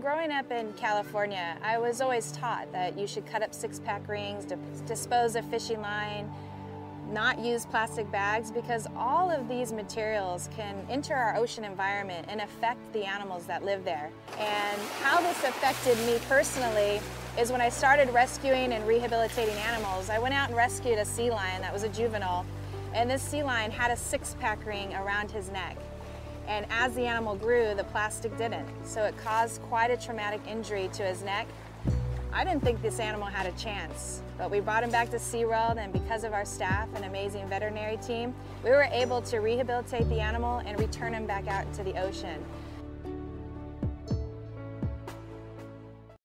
growing up in California, I was always taught that you should cut up six-pack rings, dispose of fishing line, not use plastic bags because all of these materials can enter our ocean environment and affect the animals that live there. And how this affected me personally is when I started rescuing and rehabilitating animals, I went out and rescued a sea lion that was a juvenile, and this sea lion had a six-pack ring around his neck. And as the animal grew, the plastic didn't. So it caused quite a traumatic injury to his neck. I didn't think this animal had a chance, but we brought him back to SeaWorld and because of our staff and amazing veterinary team, we were able to rehabilitate the animal and return him back out into the ocean.